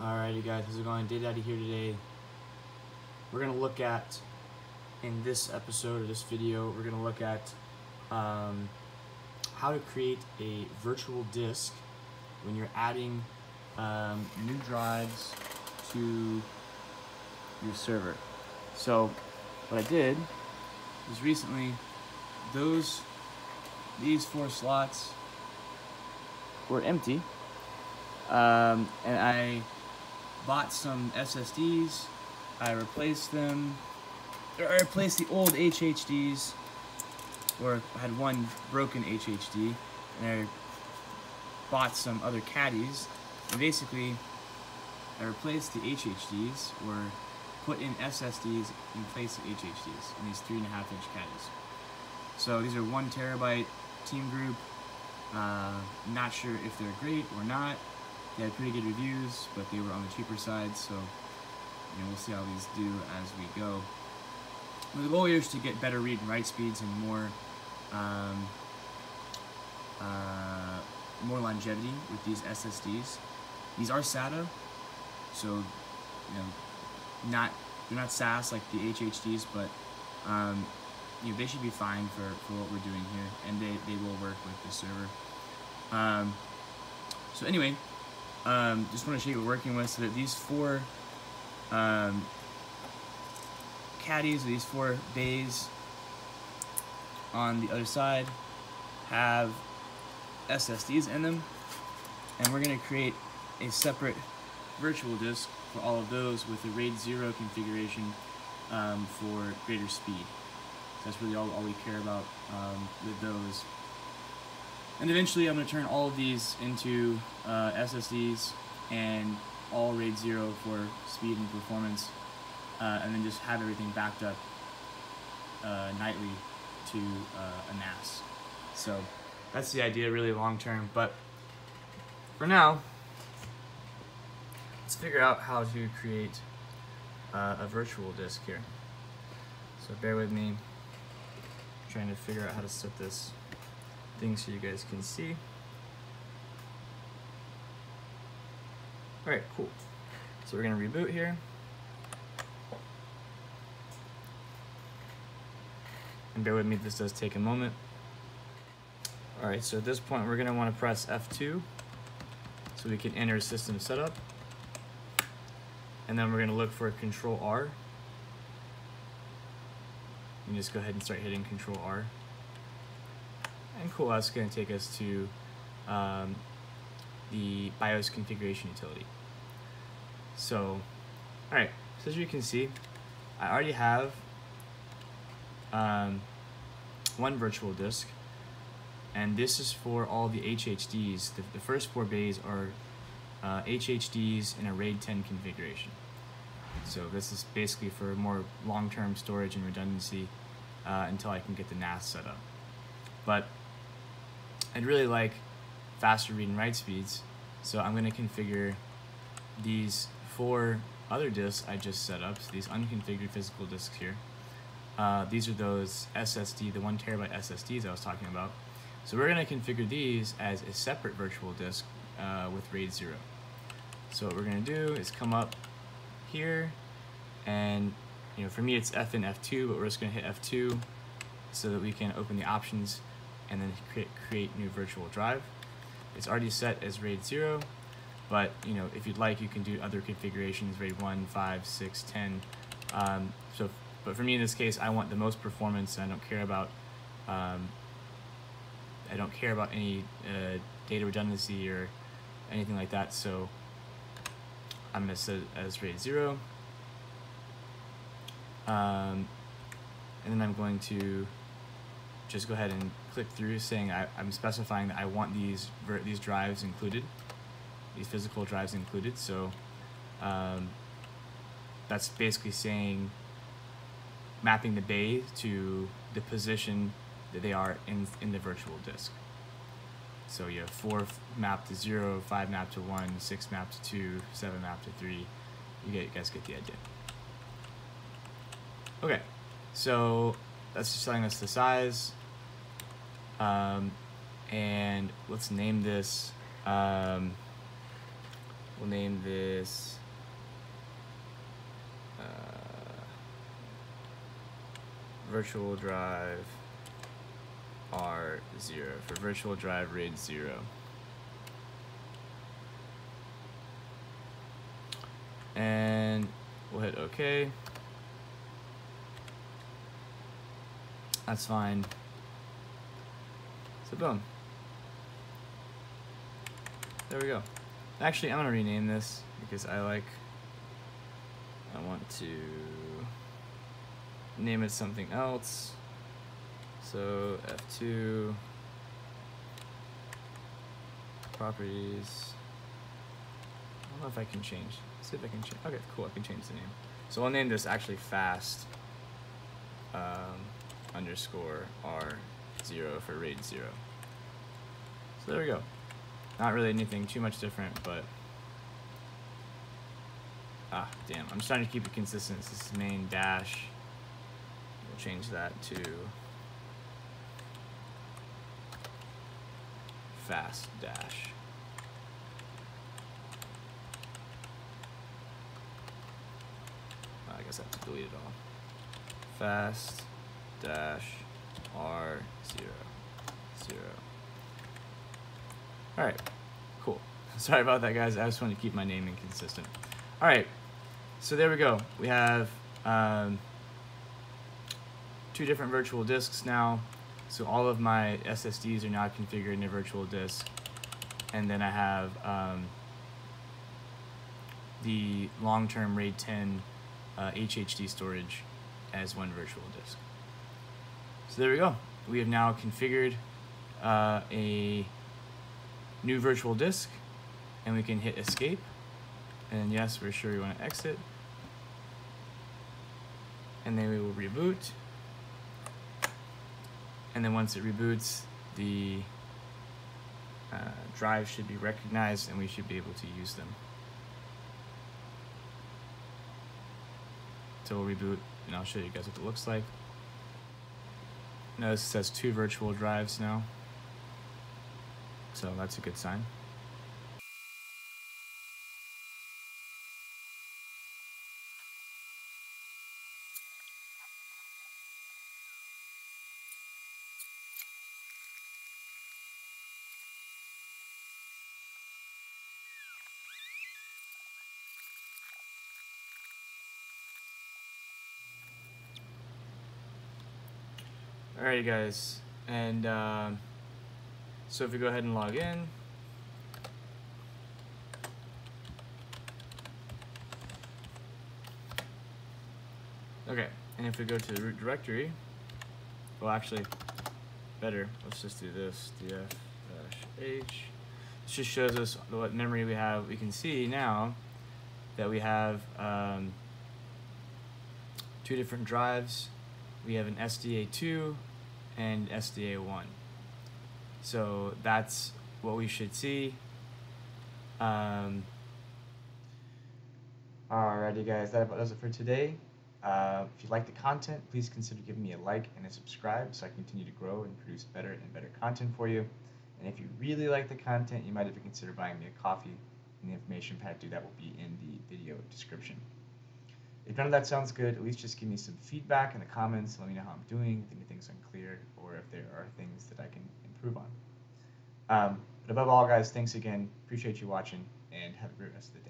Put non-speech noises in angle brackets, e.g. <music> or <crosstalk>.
Alrighty guys, how's it going? Data Daddy here today. We're gonna look at, in this episode or this video, we're gonna look at um, how to create a virtual disk when you're adding um, new drives to your server. So what I did was recently, those, these four slots were empty. Um, and I bought some SSDs. I replaced them. Or I replaced the old HHDs, or had one broken HHD, and I bought some other caddies. And basically, I replaced the HHDs, or put in SSDs in place of HHDs in these three and a half inch caddies. So these are one terabyte team group. Uh, not sure if they're great or not. They had pretty good reviews, but they were on the cheaper side, so you know, we'll see how these do as we go. The goal here is to get better read and write speeds and more um, uh, more longevity with these SSDs. These are SATA, so you know, not they're not SAS like the HHDs, but um, you know, they should be fine for, for what we're doing here, and they, they will work with the server. Um, so anyway, um, just want to show you what we're working with. So that these four um, caddies, these four bays on the other side have SSDs in them. And we're going to create a separate virtual disk for all of those with a RAID 0 configuration um, for greater speed. So that's really all, all we care about um, with those. And eventually I'm going to turn all of these into uh, SSDs and all RAID 0 for speed and performance, uh, and then just have everything backed up uh, nightly to uh, a NAS. So that's the idea really long term, but for now, let's figure out how to create uh, a virtual disk here. So bear with me, I'm trying to figure out how to set this thing so you guys can see. All right, cool. So we're gonna reboot here. And bear with me, this does take a moment. All right, so at this point, we're gonna wanna press F2 so we can enter system setup. And then we're gonna look for Control R. You just go ahead and start hitting Control R. And cool, that's gonna take us to um, the BIOS configuration utility. So, alright, so as you can see, I already have um, one virtual disk, and this is for all the HHDs. The, the first four bays are uh, HHDs in a RAID 10 configuration. So this is basically for more long-term storage and redundancy uh, until I can get the NAS set up. But I'd really like faster read and write speeds, so I'm going to configure these four other disks I just set up, so these unconfigured physical disks here. Uh, these are those SSD, the one terabyte SSDs I was talking about. So we're going to configure these as a separate virtual disk uh, with RAID 0. So what we're going to do is come up here, and you know, for me it's F and F2, but we're just going to hit F2 so that we can open the options and then create, create new virtual drive. It's already set as RAID 0, but you know, if you'd like, you can do other configurations, RAID 1, 5, 6, 10. Um, so, but for me in this case, I want the most performance. I don't care about, um, I don't care about any uh, data redundancy or anything like that. So I'm gonna set it as RAID 0. Um, and then I'm going to just go ahead and click through saying I, am specifying that I want these these drives included, these physical drives included. So um, that's basically saying mapping the bay to the position that they are in, in the virtual disk. So you have four mapped to zero, five mapped to one, six mapped to two, seven mapped to three. You, get, you guys get the idea. Okay, so that's just telling us the size. Um, and let's name this, um, We'll name this uh, virtual drive R0 for virtual drive RAID 0. And we'll hit OK. That's fine. So boom. There we go. Actually, I'm gonna rename this because I like, I want to name it something else. So F2 properties. I don't know if I can change. Let's see if I can change. Okay, cool. I can change the name. So I'll name this actually fast um, underscore R0 for RAID 0. So there we go. Not really anything too much different, but ah, damn. I'm just trying to keep it consistent. This is main dash. We'll change that to fast dash. I guess I have to delete it all. Fast dash R zero zero. All right, cool. <laughs> Sorry about that, guys. I just want to keep my naming consistent. All right, so there we go. We have um, two different virtual disks now. So all of my SSDs are now configured in a virtual disk. And then I have um, the long-term RAID 10 uh, HHD storage as one virtual disk. So there we go. We have now configured uh, a new virtual disk and we can hit escape. And yes, we're sure we want to exit. And then we will reboot and then once it reboots, the uh, drive should be recognized and we should be able to use them. So we'll reboot and I'll show you guys what it looks like. Notice it says two virtual drives now. So that's a good sign. Alrighty guys, and uh, so if we go ahead and log in, okay, and if we go to the root directory, well actually, better, let's just do this, df-h, this just shows us what memory we have. We can see now that we have um, two different drives. We have an SDA2 and SDA1. So that's what we should see. Um, Alrighty guys, that about does it for today. Uh, if you like the content, please consider giving me a like and a subscribe so I continue to grow and produce better and better content for you. And if you really like the content, you might even consider buying me a coffee. And the information pad to do that will be in the video description. If none of that sounds good, at least just give me some feedback in the comments. Let me know how I'm doing, if anything's unclear, or if there are things that I can improve on. Um, but above all, guys, thanks again. Appreciate you watching, and have a great rest of the day.